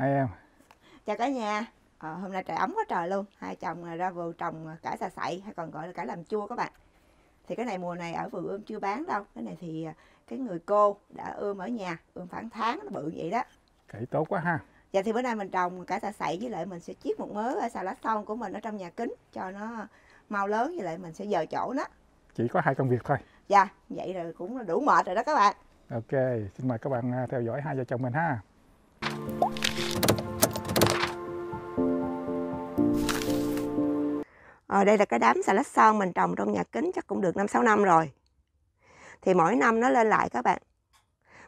hai em? Chào cả nhà. À, hôm nay trời ấm quá trời luôn. Hai chồng ra vườn trồng cải xà sậy hay còn gọi là cải làm chua các bạn. Thì cái này mùa này ở vườn ươm chưa bán đâu. Cái này thì cái người cô đã ươm ở nhà ươm khoảng tháng nó bự vậy đó. Cải tốt quá ha. Dạ thì bữa nay mình trồng cải xà sậy với lại mình sẽ chiết một mớ xà lách son của mình ở trong nhà kính cho nó mau lớn với lại mình sẽ dời chỗ nó. Chỉ có hai công việc thôi. Dạ vậy rồi cũng đủ mệt rồi đó các bạn. Ok xin mời các bạn à, theo dõi hai vợ chồng mình ha Ờ, đây là cái đám xà lách son mình trồng trong nhà kính chắc cũng được 5-6 năm rồi. Thì mỗi năm nó lên lại các bạn.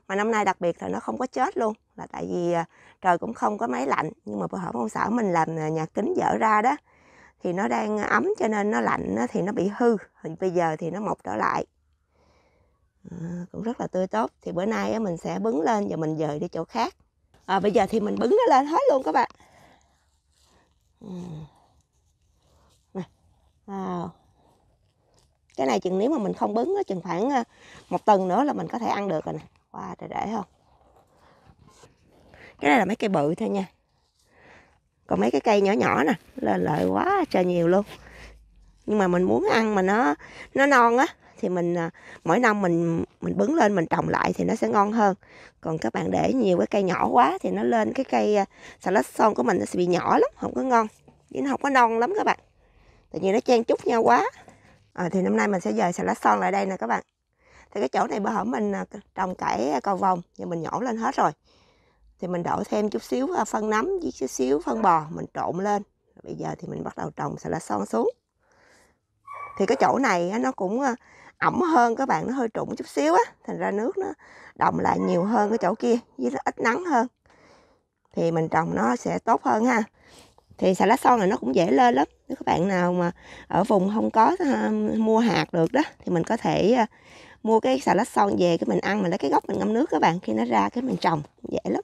Mà năm nay đặc biệt là nó không có chết luôn. Là tại vì ờ, trời cũng không có máy lạnh. Nhưng mà bữa hổm ông xã mình làm ờ, nhà kính dở ra đó. Thì nó đang ấm cho nên nó lạnh thì nó bị hư. Bây giờ thì nó mọc trở lại. À, cũng rất là tươi tốt. Thì bữa nay mình sẽ bứng lên và mình dời đi chỗ khác. À, bây giờ thì mình bứng nó lên hết luôn các bạn. Ừ. nè Wow. Cái này chừng nếu mà mình không bứng nó chừng khoảng à, một tuần nữa là mình có thể ăn được rồi nè. Wow, để không? Cái này là mấy cây bự thôi nha. Còn mấy cái cây nhỏ nhỏ nè, lên lợi quá trời nhiều luôn. Nhưng mà mình muốn ăn mà nó nó non á thì mình à, mỗi năm mình mình bứng lên mình trồng lại thì nó sẽ ngon hơn. Còn các bạn để nhiều cái cây nhỏ quá thì nó lên cái cây xà lách son của mình nó sẽ bị nhỏ lắm, không có ngon. vì nó không có non lắm các bạn. Tự nhiên nó chen chúc nhau quá. À, thì năm nay mình sẽ dời xà lách son lại đây nè các bạn. Thì cái chỗ này bữa hổm mình à, trồng cải à, cầu vồng và mình nhổ lên hết rồi. Thì mình đổ thêm chút xíu phân nấm với chút xíu phân bò mình trộn lên. Bây giờ thì mình bắt đầu trồng xà lách son xuống. Thì cái chỗ này nó cũng ẩm hơn các bạn nó hơi trụng chút xíu á thành ra nước nó động lại nhiều hơn cái chỗ kia với nó ít nắng hơn. Thì mình trồng nó sẽ tốt hơn ha. Thì xà lách son này nó cũng dễ lên lắm nếu các bạn nào mà ở vùng không có uh, mua hạt được đó thì mình có thể uh, mua cái xà lách son về cái mình ăn mình lấy cái gốc mình ngâm nước các bạn khi nó ra cái mình trồng dễ lắm.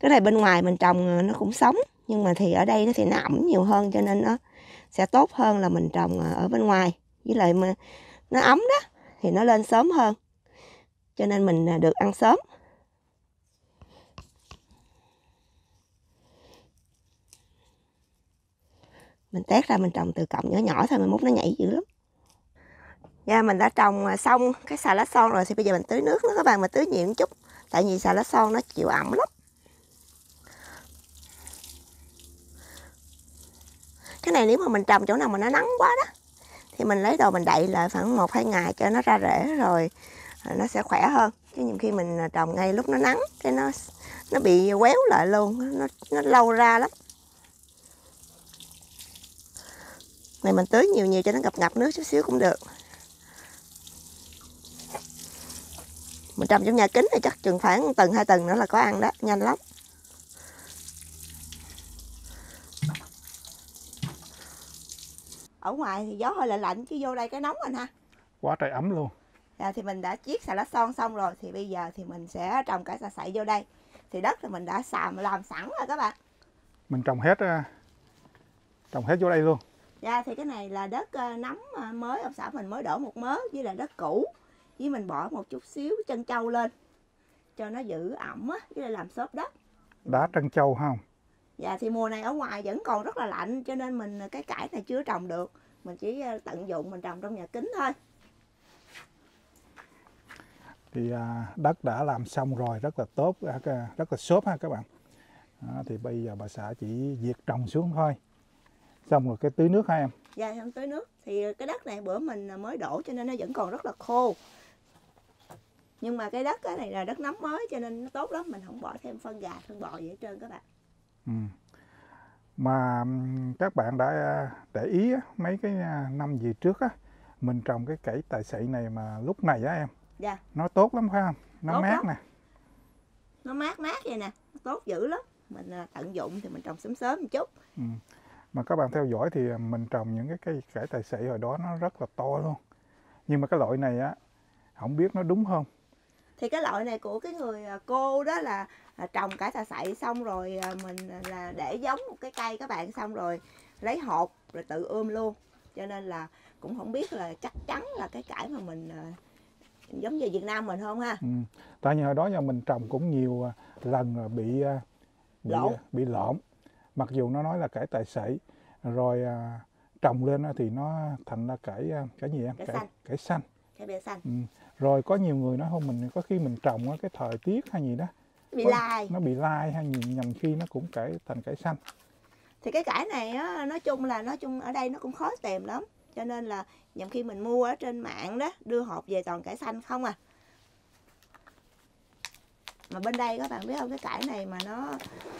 Cái này bên ngoài mình trồng ờ, nó cũng sống nhưng mà thì ở đây nó thì nó ẩm nhiều hơn cho nên nó sẽ tốt hơn là mình trồng ở bên ngoài. Với lại mà nó ấm đó, thì nó lên sớm hơn. Cho nên mình à, được ăn sớm. Mình tét ra mình trồng từ cọng nhỏ nhỏ thôi mình mút nó nhảy dữ lắm. Nha, mình đã trồng à, xong cái xà lá son rồi thì bây giờ mình tưới nước nữa các bạn mà tưới nhiều một chút. Tại vì xà lá son nó chịu ẩm lắm. Cái này nếu mà mình trồng chỗ nào mà nó nắng quá đó, thì mình lấy đồ mình đậy lại khoảng một, hai ngày cho nó ra rễ rồi à, nó sẽ khỏe hơn. Chứ nhiều khi mình à, trồng ngay lúc nó nắng, cái nó nó bị quéo lại luôn, nó nó lâu ra lắm. Này mình tưới nhiều nhiều cho nó ngập ngập nước chút xíu cũng được. Mình trồng trong nhà kính thì chắc chừng khoảng tuần, hai tuần nữa là có ăn đó, nhanh lắm. Ở ngoài thì gió hơi lạnh lạnh chứ vô đây cái nóng anh ha. Quá trời ấm luôn. Dạ thì mình đã chiết xà lá son xong rồi thì bây giờ thì mình sẽ trồng cả xà sậy vô đây. Thì đất thì mình đã xàm làm sẵn rồi các bạn. Mình trồng hết trồng hết vô đây luôn. Dạ thì cái này là đất uh, nấm uh, mới ông xã mình mới đổ một mớ với là đất cũ. Với mình bỏ một chút xíu chân trâu lên cho nó giữ ẩm á với lại làm xốp đất. Đá trân châu không dạ thì mùa này ở ngoài vẫn còn rất là lạnh cho nên mình cái cải này chưa trồng được. Mình chỉ tận dụng mình trồng trong nhà kính thôi. Thì à, đất đã làm xong rồi rất là tốt rất là xốp ha các bạn. À, thì bây giờ bà xã chỉ việc trồng xuống thôi. Xong rồi cái tưới nước hả em. Dạ không tưới nước. Thì cái đất này bữa mình mới đổ cho nên nó vẫn còn rất là khô. Nhưng mà cái đất này là đất nấm mới cho nên nó tốt lắm mình không bỏ thêm phân gà phân bò gì hết trơn các bạn ừ. mà các bạn đã à, để ý mấy cái à, năm gì trước á mình trồng cái cải tài sậy này mà lúc này á em dạ. nó tốt lắm phải không? Nó tốt mát lắm. nè. Nó mát mát vậy nè tốt dữ lắm. Mình à, tận dụng thì mình trồng sớm sớm một chút. Ừ. Mà các bạn theo dõi thì mình trồng những cái cây cải tài xị hồi đó nó rất là to luôn. Nhưng mà cái loại này á không biết nó đúng không? Thì cái loại này của cái người cô đó là, là trồng cải xà sậy xong rồi à, mình là để giống một cái cây các bạn xong rồi lấy hột rồi tự ươm luôn cho nên là cũng không biết là chắc chắn là cái cải mà mình à, giống như Việt Nam mình không ha ừ. tại vì hồi đó giờ mình trồng cũng nhiều lần bị bị Lộn. bị lộn mặc dù nó nói là cải tài sảy rồi à, trồng lên thì nó thành ra cải cải gì em Cải cải xanh. cải xanh bia xanh ừ. rồi có nhiều người nói không mình có khi mình trồng cái thời tiết hay gì đó bị lai. nó bị lai hay gì nhầm khi nó cũng cải thành cải xanh. Thì cái cải này á nói chung là nói chung ở đây nó cũng khó tìm lắm. Cho nên là nhằm khi mình mua ở trên mạng đó đưa hộp về toàn cải xanh không à. Mà bên đây các bạn biết không cái cải này mà nó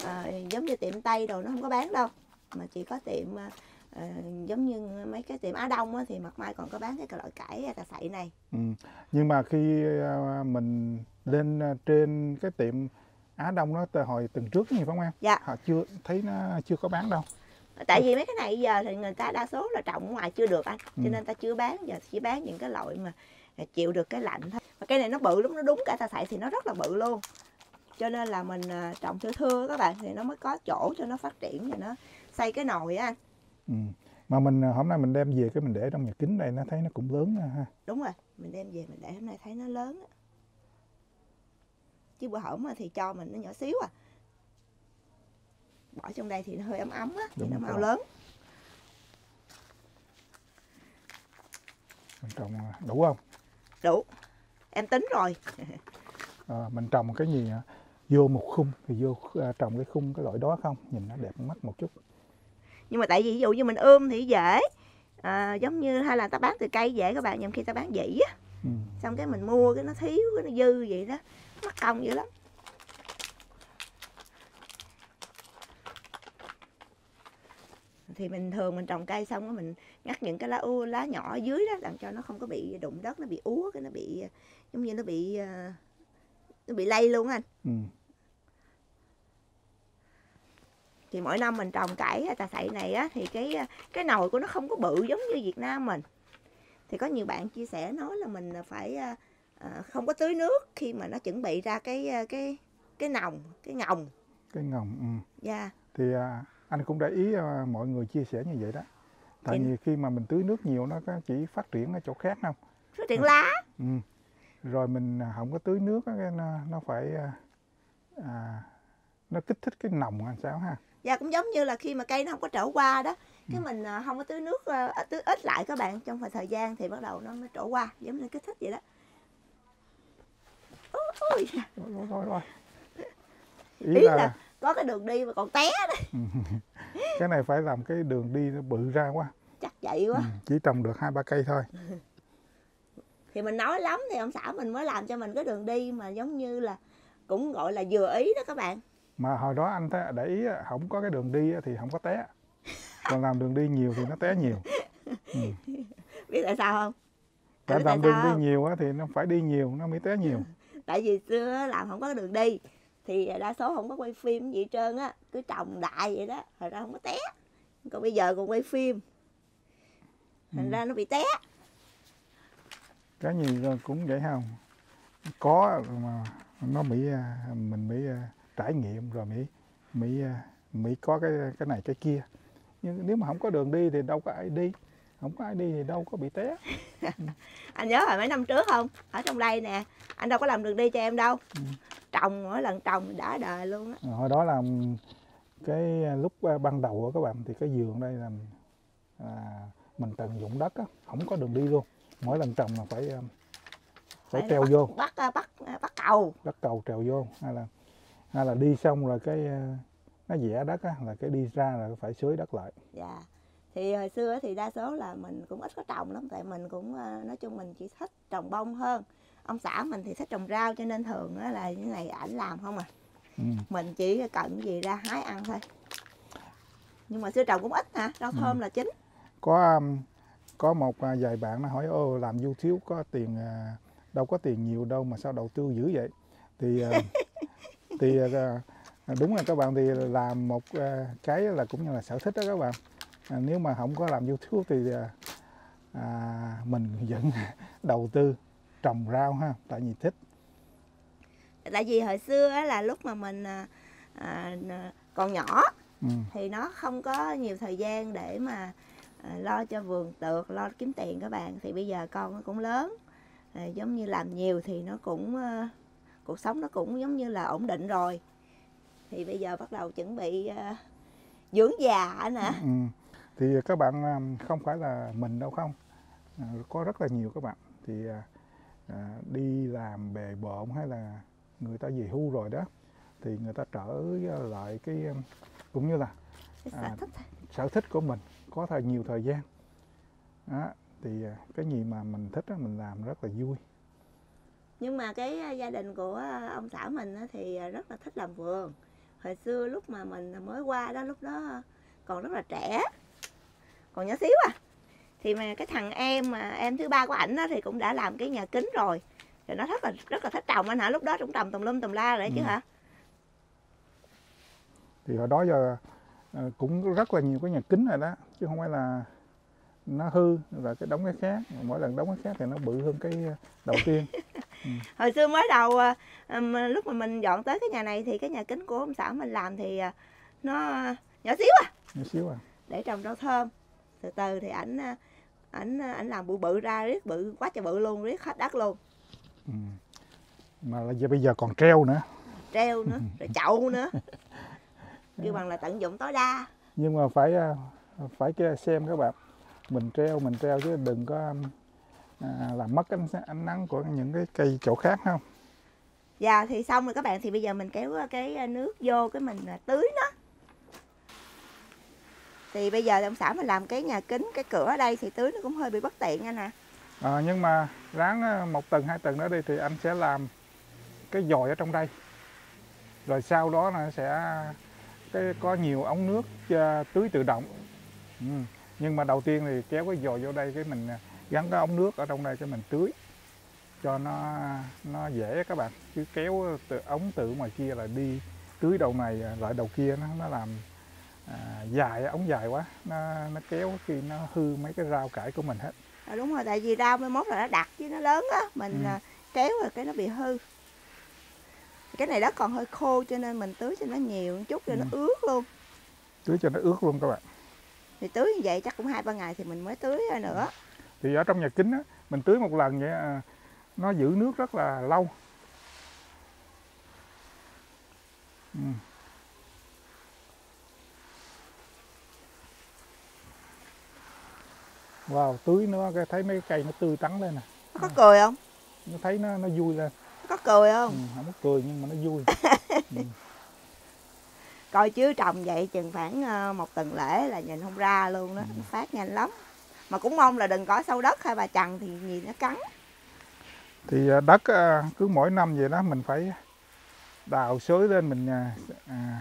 ờ, giống như tiệm tây đồ nó không có bán đâu. Mà chỉ có tiệm ờ, giống như mấy cái tiệm á đông á, thì mặt mai còn có bán cái loại cải cà sậy này. Ừ. nhưng mà khi à, mình lên à, trên cái tiệm Á Đông đó từ hồi tuần trước gì phải không em? Dạ. Họ chưa thấy nó chưa có bán đâu. Tại vì mấy cái này giờ thì người ta đa số là trồng ngoài chưa được anh cho Ừ. nên ta chưa bán giờ chỉ bán những cái loại mà chịu được cái lạnh thôi. Mà cái này nó bự lắm nó đúng cả ta sậy thì nó rất là bự luôn. Cho nên là mình à, trồng thưa thưa các bạn thì nó mới có chỗ cho nó phát triển và nó xây cái nồi á anh ừ. mà mình à, hôm nay mình đem về cái mình để trong nhà kính đây nó thấy nó cũng lớn ha. Đúng rồi mình đem về mình để hôm nay thấy nó lớn á. Chứ bữa hổm thì cho mình nó nhỏ xíu à. Bỏ trong đây thì nó hơi ấm ấm á thì nó mau rồi. lớn. Mình trồng à, đủ không? Đủ. Em tính rồi. À, mình trồng cái gì à, vô một khung thì vô à, trồng cái khung cái loại đó không? Nhìn nó đẹp mắt một chút nhưng mà tại vì ví dụ như mình ươm thì dễ à, giống như hay là ta bán từ cây dễ các bạn nhầm khi ta bán dĩ á ừ. xong cái mình mua cái nó thiếu cái nó dư vậy đó mất công dữ lắm thì mình thường mình trồng cây xong á mình ngắt những cái lá u lá nhỏ ở dưới đó làm cho nó không có bị đụng đất nó bị úa cái nó bị giống như nó bị à, nó bị lây luôn anh Ừ. thì mỗi năm mình trồng cải cà sậy này á thì cái cái nồi của nó không có bự giống như Việt Nam mình. Thì có nhiều bạn chia sẻ nói là mình phải à, à, không có tưới nước khi mà nó chuẩn bị ra cái à, cái cái nòng cái ngồng. Cái ngồng ừ. dạ. Thì à, anh cũng để ý à, mọi người chia sẻ như vậy đó. Tại vì khi mà mình tưới nước nhiều nó có chỉ phát triển ở chỗ khác không? Phát triển lá. Ừ. rồi mình à, không có tưới nước nó nó phải à, à, nó kích thích cái nòng hay sao ha và cũng giống như là khi mà cây nó không có trổ qua đó cái mình à, không có tưới nước à, tưới ít lại các bạn trong thời thời gian thì bắt đầu nó mới trổ qua giống như kích thích vậy đó. Ôi, ôi, rồi rồi, rồi, rồi. ý, ý là, là có cái đường đi mà còn té đó. Cái này phải làm cái đường đi nó bự ra quá. Chắc vậy quá. Ừ. chỉ trồng được hai ba cây thôi. Thì mình nói lắm thì ông xã mình mới làm cho mình cái đường đi mà giống như là cũng gọi là vừa ý đó các bạn mà hồi đó anh thấy để ý không có cái đường đi thì không có té. Còn làm đường đi nhiều thì nó té nhiều. Ừ. biết tại sao không? Tại biết tại làm đường sao đi không? nhiều thì nó phải đi nhiều nó mới té nhiều. Tại vì xưa làm không có đường đi thì đa số không có quay phim gì hết trơn á cứ trồng đại vậy đó hồi ra không có té. Còn bây giờ còn quay phim thành Ừ. ra nó bị té. Cái gì cũng vậy không? Có mà nó mới à, mình mới à, trải nghiệm rồi mới mới à, mới có cái cái này cái kia. Nhưng nếu mà không có đường đi thì đâu có ai đi. Không có ai đi thì đâu có bị té. Anh nhớ hồi mấy năm trước không? Ở trong đây nè anh đâu có làm đường đi cho em đâu. Ừ. trồng mỗi lần trồng đã đời luôn á. Hồi đó là cái lúc à, ban đầu á các bạn thì cái vườn đây là à, mình tận dụng đất á không có đường đi luôn. Mỗi lần trồng là phải phải Phải treo bắt, vô. bắt bắt bắt, bắt cầu. Đất cầu trèo vô hay là hay là đi xong rồi cái nó vẽ đất á là cái đi ra là phải xới đất lại. Dạ. Thì hồi xưa thì đa số là mình cũng ít có trồng lắm tại mình cũng ờ, nói chung mình chỉ thích trồng bông hơn. Ông xã mình thì thích trồng rau cho nên thường á là cái này ảnh làm không à. Ừ. mình chỉ cần gì ra hái ăn thôi. Nhưng mà xưa trồng cũng ít hả rau thơm là chính. Có có một à, vài bạn nó hỏi ô làm youtube có tiền à, đâu có tiền nhiều đâu mà sao đầu tư dữ vậy? Thì à, thì à, đúng là các bạn thì làm một à, cái là cũng như là sở thích đó các bạn. À, nếu mà không có làm youtube thì à, à, mình vẫn đầu tư trồng rau ha tại vì thích. Tại vì hồi xưa là lúc mà mình à, à, còn nhỏ ừ. thì nó không có nhiều thời gian để mà à, lo cho vườn tược lo kiếm tiền các bạn. Thì bây giờ con nó cũng lớn à, giống như làm nhiều thì nó cũng cuộc sống nó cũng giống như là ổn định rồi thì bây giờ bắt đầu chuẩn bị ờ, dưỡng già nè Ừ. Thì các bạn à, không phải là mình đâu không. À, có rất là nhiều các bạn thì à, đi làm bề bộn hay là người ta về hưu rồi đó thì người ta trở lại cái cũng như là À. sở thích sở thích của mình có thời nhiều thời gian đó, thì cái gì mà mình thích á, mình làm rất là vui nhưng mà cái ờ, gia đình của ờ, ông xã mình thì ờ, rất là thích làm vườn. Hồi xưa lúc mà mình mới qua đó lúc đó còn rất là trẻ còn nhỏ xíu à. Thì mà cái thằng em mà em thứ ba của ảnh á thì cũng đã làm cái nhà kính rồi. Rồi nó rất là rất là thích trồng anh hả? Lúc đó cũng trồng tùm lum tùm la rồi đấy chứ Ừ. hả? Thì hồi đó giờ à, cũng rất là nhiều cái nhà kính rồi đó chứ không phải là nó hư là cái đóng cái khác. Mỗi lần đóng cái khác thì nó bự hơn cái đầu tiên hồi xưa mới đầu ờ, lúc mà mình dọn tới cái nhà này thì cái nhà kính của ông xã mình làm thì ờ, nó nhỏ xíu à. Nhỏ xíu à. Để trồng rau thơm. Từ từ thì ảnh ờ, ảnh ảnh làm bự bự ra riết bự quá trời bự luôn riết hết đất luôn. Ừ. mà là giờ bây giờ còn treo nữa. Treo nữa rồi chậu nữa. Kêu bằng là tận dụng tối đa. Nhưng mà phải phải xem các bạn. Mình treo mình treo chứ đừng có à, làm mất ánh, ánh nắng của những cái cây chỗ khác không? Dạ thì xong rồi các bạn. Thì bây giờ mình kéo cái nước vô cái mình à, tưới nó. Thì bây giờ ông xã mình làm cái nhà kính cái cửa ở đây thì tưới nó cũng hơi bị bất tiện anh nè. À, nhưng mà ráng à, một tầng hai tầng nữa đi thì anh sẽ làm cái dòi ở trong đây. Rồi sau đó là sẽ cái có nhiều ống nước tưới tự động. Ừ. nhưng mà đầu tiên thì kéo cái dòi vô đây cái mình à, gắn cái ống nước ở trong đây cái mình tưới. Cho nó nó dễ các bạn. Chứ kéo từ ống từ ngoài kia là đi tưới đầu này à, lại đầu kia nó nó làm à, dài ống dài quá. Nó nó kéo khi nó hư mấy cái rau cải của mình hết. À, đúng rồi tại vì rau mai mốt là nó đặc chứ nó lớn á. Mình Ừ. à, kéo rồi cái nó bị hư. Cái này đất còn hơi khô cho nên mình tưới cho nó nhiều một chút cho nó Ừ. ướt luôn. Tưới cho nó ướt luôn các bạn. Thì tưới như vậy chắc cũng hai ba ngày thì mình mới tưới nữa thì ở trong nhà kính á mình tưới một lần vậy à, nó giữ nước rất là lâu. Ừ. wow tưới nó cái thấy mấy cái cây nó tươi tắn lên nè. Nó có cười không? Nó thấy nó nó vui lên. Nó có cười ừ, không không có cười nhưng mà nó vui. Coi chứ trồng vậy chừng khoảng ờ, một tuần lễ là nhìn không ra luôn đó. Ừ. nó phát nhanh lắm mà cũng mong là đừng có sâu đất hay bà chằn thì gì nó cắn. Thì à, đất à, cứ mỗi năm vậy đó mình phải đào xới lên mình à, à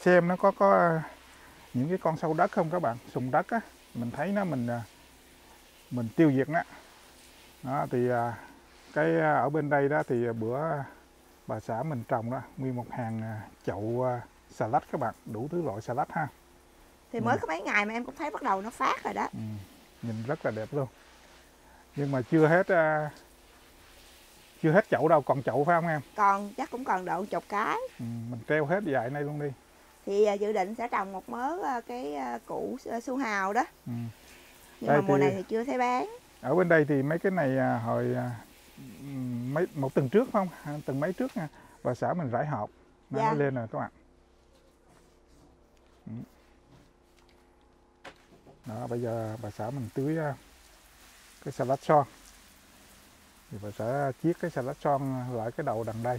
xem nó có có những cái con sâu đất không các bạn. Sùng đất á mình thấy nó mình mình tiêu diệt nó. Đó thì cái ở bên đây đó thì bữa bà xã mình trồng đó nguyên một hàng chậu xà lách các bạn đủ thứ loại xà lách ha thì Ừ. mới có mấy ngày mà em cũng thấy bắt đầu nó phát rồi đó. Ừ, nhìn rất là đẹp luôn. Nhưng mà chưa hết à, chưa hết chậu đâu còn chậu phải không em? Còn chắc cũng còn độ chục cái. Ừ, mình treo hết dại này luôn đi. Thì à, dự định sẽ trồng một mớ à, cái à, củ su- su hào đó. Ừ. nhưng Đây mà mùa thì- này thì chưa thấy bán. ở bên đây thì mấy cái này hồi mấy một tuần trước phải không? Tuần mấy trước nha. Bà xã mình rải hộp. Nó Dạ. lên rồi các bạn. Ừ. đó bây giờ bà xã mình tưới à, cái salad son. Thì bà sẽ chiết cái salad son lại cái đầu đằng đây.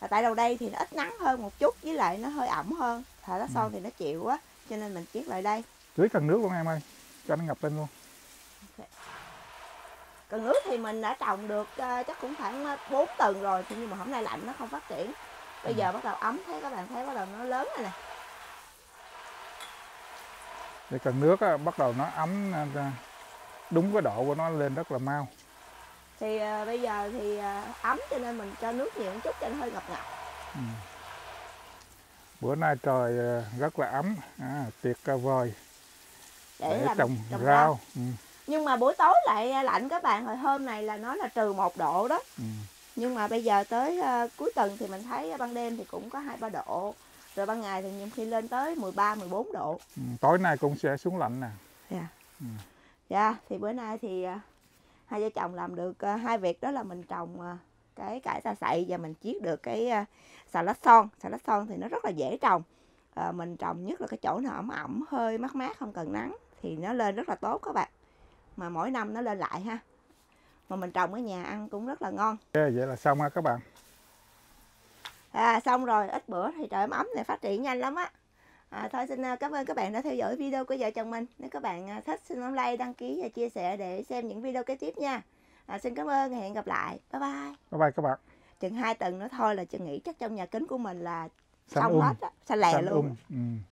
Và tại đầu đây thì nó ít nắng hơn một chút với lại nó hơi ẩm hơn. Thợ lá Ừ. son thì nó chịu quá cho nên mình chiết lại đây. Tưới cần nước luôn em ơi cho nó ngập lên luôn. Còn nước thì mình đã trồng được à, chắc cũng khoảng 4 tuần rồi nhưng mà hôm nay lạnh nó không phát triển. Bây Ừ. giờ bắt đầu ấm thấy các bạn thấy bắt đầu nó lớn rồi nè để cần nước á, bắt đầu nó ấm à, đúng cái độ của nó lên rất là mau thì à, bây giờ thì à, ấm cho nên mình cho nước nhiều một chút cho nó hơi ngập ngập Ừ. Bữa nay trời ờ, rất là ấm, à, cà vời để, để làm trồng, trồng rau. Ừ. nhưng mà buổi tối lại à, lạnh các bạn hồi hôm này là nó là trừ một độ đó Ừ. nhưng mà bây giờ tới à, cuối tuần thì mình thấy ban đêm thì cũng có hai ba độ rồi ban ngày thì nhiều khi lên tới 13 14 độ. Ừ. Tối nay cũng sẽ xuống lạnh nè. dạ. Ừ. dạ thì bữa nay thì à, hai vợ chồng làm được ờ, hai việc. Đó là mình trồng ờ, cái cải xà xậy và mình chiết được cái xà lách son. Xà lách son thì nó rất là dễ trồng. Ờ, mình trồng nhất là cái chỗ nào ẩm ẩm hơi mát mát không cần nắng thì nó lên rất là tốt các bạn. Mà mỗi năm nó lên lại ha. Mà mình trồng ở nhà ăn cũng rất là ngon. Ok, vậy là xong ha các bạn À, xong rồi ít bữa thì trời ấm ấm này phát triển nhanh lắm á. À, thôi xin à, cảm ơn các bạn đã theo dõi video của vợ chồng mình. Nếu các bạn à, thích xin bấm like đăng ký và chia sẻ để xem những video kế tiếp nha. À, xin cảm ơn hẹn gặp lại. Bye bye. Bye bye các bạn. Chừng hai tuần nữa thôi là chừng nghĩ chắc trong nhà kính của mình là xong um. hết á. Xanh lè xanh luôn. um ừ.